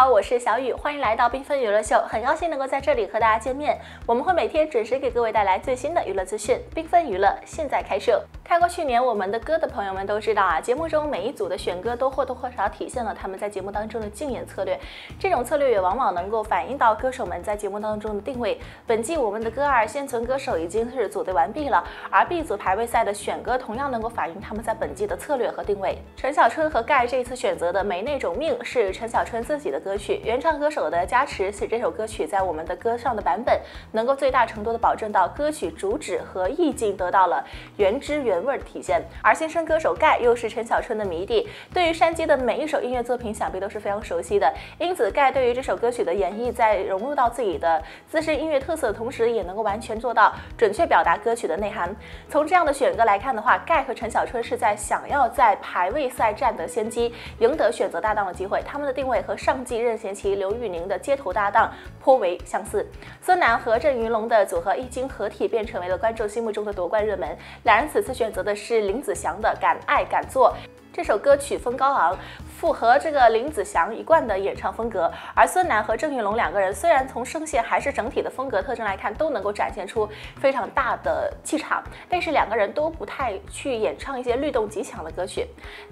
好，我是小雨，欢迎来到缤纷娱乐秀，很高兴能够在这里和大家见面。我们会每天准时给各位带来最新的娱乐资讯，缤纷娱乐现在开设。看过去年我们的歌的朋友们都知道啊，节目中每一组的选歌都或多或少体现了他们在节目当中的竞演策略，这种策略也往往能够反映到歌手们在节目当中的定位。本季我们的歌二现存歌手已经是组队完毕了，而 B 组排位赛的选歌同样能够反映他们在本季的策略和定位。陈小春和盖这一次选择的《没那种命》是陈小春自己的歌歌曲，原唱歌手的加持使这首歌曲在我们的歌上的版本能够最大程度的保证到歌曲主旨和意境得到了原汁原。味的体现，而新生歌手盖又是陈小春的迷弟，对于山鸡的每一首音乐作品，想必都是非常熟悉的。因此，盖对于这首歌曲的演绎，在融入到自己的自身音乐特色的同时，也能够完全做到准确表达歌曲的内涵。从这样的选歌来看的话，盖和陈小春是在想要在排位赛占得先机，赢得选择搭档的机会。他们的定位和上继任贤齐、刘宇宁的街头搭档颇为相似。孙楠和郑云龙的组合一经合体，便成为了观众心目中的夺冠热门。两人此次。选择的是林子祥的《敢爱敢做》这首歌，曲风高昂。符合这个林子祥一贯的演唱风格，而孙楠和郑云龙两个人虽然从声线还是整体的风格特征来看都能够展现出非常大的气场，但是两个人都不太去演唱一些律动极强的歌曲。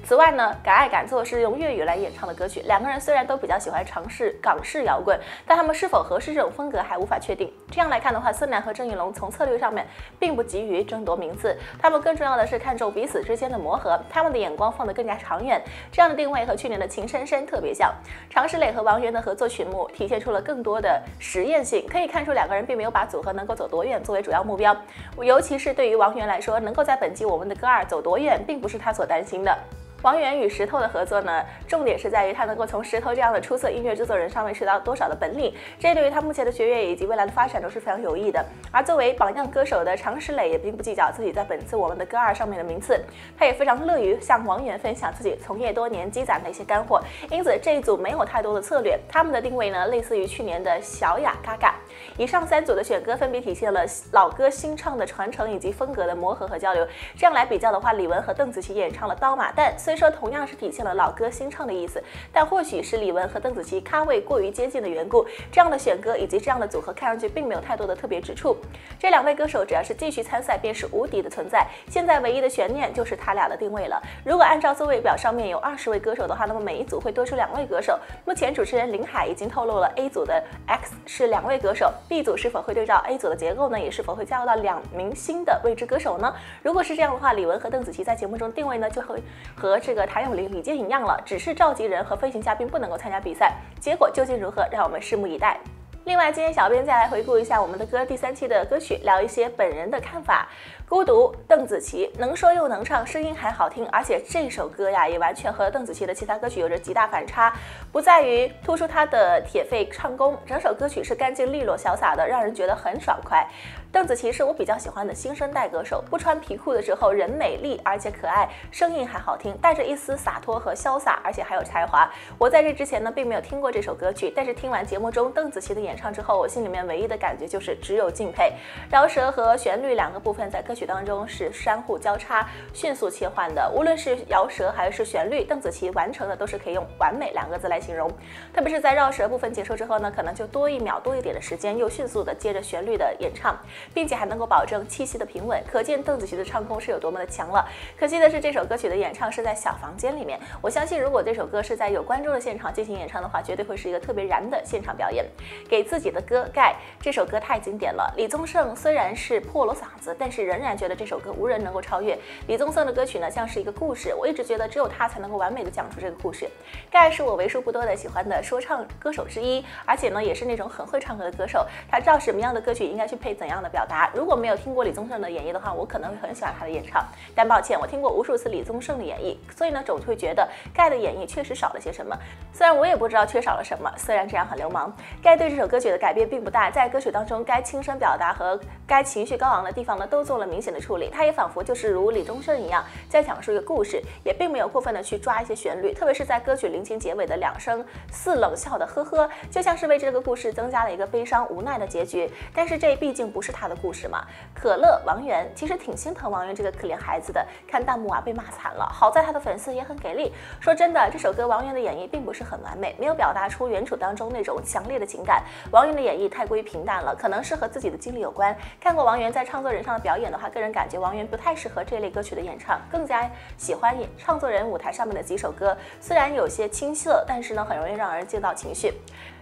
此外呢，敢爱敢做是用粤语来演唱的歌曲，两个人虽然都比较喜欢尝试港式摇滚，但他们是否合适这种风格还无法确定。这样来看的话，孙楠和郑云龙从策略上面并不急于争夺名次，他们更重要的是看重彼此之间的磨合，他们的眼光放得更加长远。这样的定位和。去年的《情深深》特别像，常石磊和王源的合作曲目体现出了更多的实验性，可以看出两个人并没有把组合能够走多远作为主要目标，尤其是对于王源来说，能够在本季我们的歌二走多远，并不是他所担心的。王源与石头的合作呢，重点是在于他能够从石头这样的出色音乐制作人上面学到多少的本领，这对于他目前的学业以及未来的发展都是非常有益的。而作为榜样歌手的常石磊也并不计较自己在本次我们的歌二上面的名次，他也非常乐于向王源分享自己从业多年积攒的一些干货。因此这一组没有太多的策略，他们的定位呢类似于去年的小雅嘎嘎。以上三组的选歌分别体现了老歌新唱的传承以及风格的磨合和交流。这样来比较的话，李玟和邓紫棋演唱了《刀马旦》。虽说同样是体现了老歌新唱的意思，但或许是李玟和邓紫棋咖位过于接近的缘故，这样的选歌以及这样的组合看上去并没有太多的特别之处。这两位歌手只要是继续参赛，便是无敌的存在。现在唯一的悬念就是他俩的定位了。如果按照座位表上面有二十位歌手的话，那么每一组会多出两位歌手。目前主持人林海已经透露了 A 组的 X 是两位歌手，B 组是否会对照 A 组的结构呢？也是否会加入到两名新的未知歌手呢？如果是这样的话，李玟和邓紫棋在节目中定位呢，就会和这个谭咏麟、李健一样了，只是召集人和飞行嘉宾不能够参加比赛，结果究竟如何，让我们拭目以待。另外，今天小编再来回顾一下我们的歌第三期的歌曲，聊一些本人的看法。孤独，邓紫棋能说又能唱，声音还好听，而且这首歌呀也完全和邓紫棋的其他歌曲有着极大反差，不在于突出她的铁肺唱功，整首歌曲是干净利落、潇洒的，让人觉得很爽快。邓紫棋是我比较喜欢的新生代歌手，不穿皮裤的时候人美丽而且可爱，声音还好听，带着一丝洒脱和潇洒，而且还有才华。我在这之前呢并没有听过这首歌曲，但是听完节目中邓紫棋的演唱之后，我心里面唯一的感觉就是只有敬佩。饶舌和旋律两个部分在歌曲当中是相互交叉、迅速切换的，无论是饶舌还是旋律，邓紫棋完成的都是可以用完美两个字来形容。特别是在饶舌部分结束之后呢，可能就多一秒多一点的时间，又迅速的接着旋律的演唱，并且还能够保证气息的平稳，可见邓紫棋的唱功是有多么的强了。可惜的是，这首歌曲的演唱是在小房间里面。我相信，如果这首歌是在有观众的现场进行演唱的话，绝对会是一个特别燃的现场表演。给自己的歌盖这首歌太经典了。李宗盛虽然是破锣嗓子，但是仍然觉得这。首歌无人能够超越李宗盛的歌曲呢，像是一个故事。我一直觉得只有他才能够完美的讲出这个故事。盖是我为数不多的喜欢的说唱歌手之一，而且呢，也是那种很会唱歌的歌手。他知道什么样的歌曲应该去配怎样的表达。如果没有听过李宗盛的演绎的话，我可能会很喜欢他的演唱。但抱歉，我听过无数次李宗盛的演绎，所以呢，总会觉得盖的演绎确实少了些什么。虽然我也不知道缺少了什么，虽然这样很流氓。盖对这首歌曲的改变并不大，在歌曲当中该轻声表达和该情绪高昂的地方呢，都做了明显的处理。他也仿佛就是如李宗盛一样，在讲述一个故事，也并没有过分的去抓一些旋律。特别是在歌曲临近结尾的两声似冷笑的呵呵，就像是为这个故事增加了一个悲伤无奈的结局。但是这毕竟不是他的故事嘛。可乐王源其实挺心疼王源这个可怜孩子的，看弹幕啊被骂惨了。好在他的粉丝也很给力。说真的，这首歌王源的演绎并不是很完美，没有表达出原曲当中那种强烈的情感。王源的演绎太过于平淡了，可能是和自己的经历有关。看过王源在创作人上的表演的话，个人感觉王源不太适合这类歌曲的演唱，更加喜欢演唱作人舞台上面的几首歌，虽然有些青涩，但是呢，很容易让人进到情绪。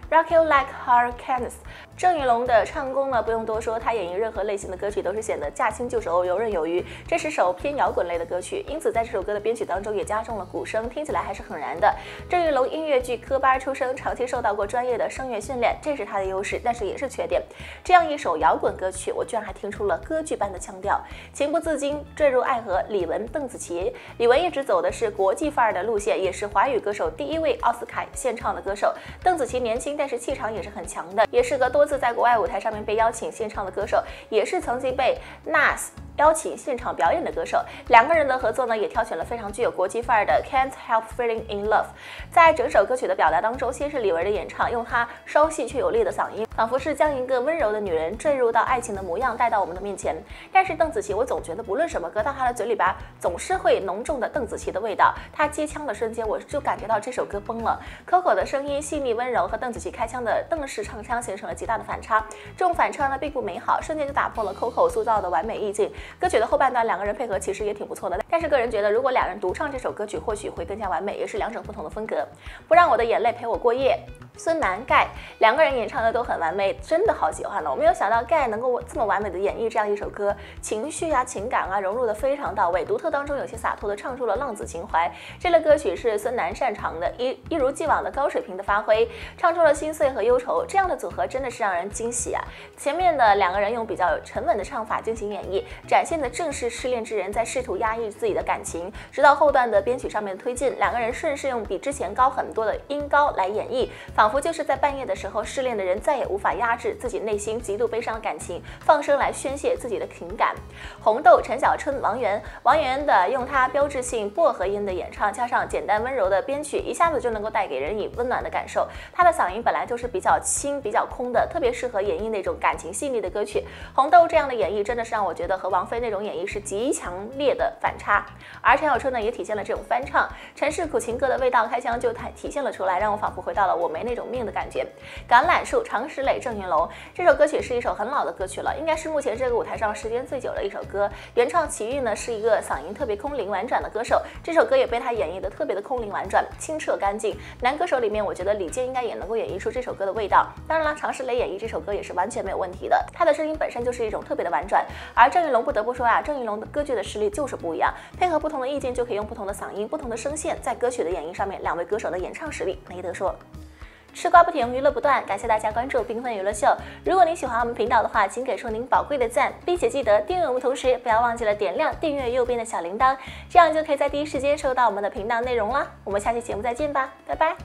Rock you like hurricanes。郑云龙的唱功呢，不用多说，他演绎任何类型的歌曲都是显得驾轻就熟、游刃有余。这是首偏摇滚类的歌曲，因此在这首歌的编曲当中也加重了鼓声，听起来还是很燃的。郑云龙音乐剧科班出身，长期受到过专业的声乐训练，这是他的优势，但是也是缺点。这样一首摇滚歌曲，我居然还听出了歌剧般的腔调，情不自禁坠入爱河。李玟、邓紫棋，李玟一直走的是国际范儿的路线，也是华语歌手第一位奥斯卡献唱的歌手。邓紫棋年轻，但是气场也是很强的，也是个多次在国外舞台上面被邀请献唱的歌手，也是曾经被 Nas。邀请现场表演的歌手，两个人的合作呢，也挑选了非常具有国际范儿的 Can't Help Feeling in Love。在整首歌曲的表达当中，先是李玟的演唱，用她稍细却有力的嗓音，仿佛是将一个温柔的女人坠入到爱情的模样带到我们的面前。但是邓紫棋，我总觉得不论什么歌到她的嘴里边，总是会浓重的邓紫棋的味道。她接腔的瞬间，我就感觉到这首歌崩了。Coco 的声音细腻温柔，和邓紫棋开腔的邓式唱腔形成了极大的反差。这种反差呢，并不美好，瞬间就打破了 Coco 塑造的完美意境。歌曲的后半段，两个人配合其实也挺不错的，但是个人觉得，如果两人独唱这首歌曲，或许会更加完美，也是两种不同的风格。不让我的眼泪陪我过夜。孙楠盖两个人演唱的都很完美，真的好喜欢呢。我没有想到盖能够这么完美的演绎这样一首歌，情绪啊、情感啊融入的非常到位，独特当中有些洒脱的唱出了浪子情怀。这类歌曲是孙楠擅长的，一一如既往的高水平的发挥，唱出了心碎和忧愁。这样的组合真的是让人惊喜啊！前面的两个人用比较沉稳的唱法进行演绎，展展现的正是失恋之人在试图压抑自己的感情。直到后段的编曲上面推进，两个人顺势用比之前高很多的音高来演绎，仿佛就是在半夜的时候，失恋的人再也无法压制自己内心极度悲伤的感情，放声来宣泄自己的情感。红豆、陈小春、王源，王源的用他标志性薄荷音的演唱，加上简单温柔的编曲，一下子就能够带给人以温暖的感受。他的嗓音本来就是比较轻、比较空的，特别适合演绎那种感情细腻的歌曲。红豆这样的演绎，真的是让我觉得和王菲那种演绎是极强烈的反差。而陈小春呢，也体现了这种翻唱城市苦情歌的味道，开腔就太体现了出来，让我仿佛回到了我没那。种命的感觉，橄榄树，常石磊、郑云龙这首歌曲是一首很老的歌曲了，应该是目前这个舞台上时间最久的一首歌。原创齐豫呢是一个嗓音特别空灵婉转的歌手，这首歌也被他演绎的特别的空灵婉转、清澈干净。男歌手里面，我觉得李健应该也能够演绎出这首歌的味道。当然了，常石磊演绎这首歌也是完全没有问题的，他的声音本身就是一种特别的婉转。而郑云龙不不得不说啊，郑云龙的歌剧的实力就是不一样，配合不同的意境就可以用不同的嗓音、不同的声线，在歌曲的演绎上面，两位歌手的演唱实力没得说。吃瓜不停，娱乐不断，感谢大家关注缤纷娱乐秀。如果您喜欢我们频道的话，请给出您宝贵的赞，并且记得订阅我们，同时不要忘记了点亮订阅右边的小铃铛，这样就可以在第一时间收到我们的频道内容了。我们下期节目再见吧，拜拜。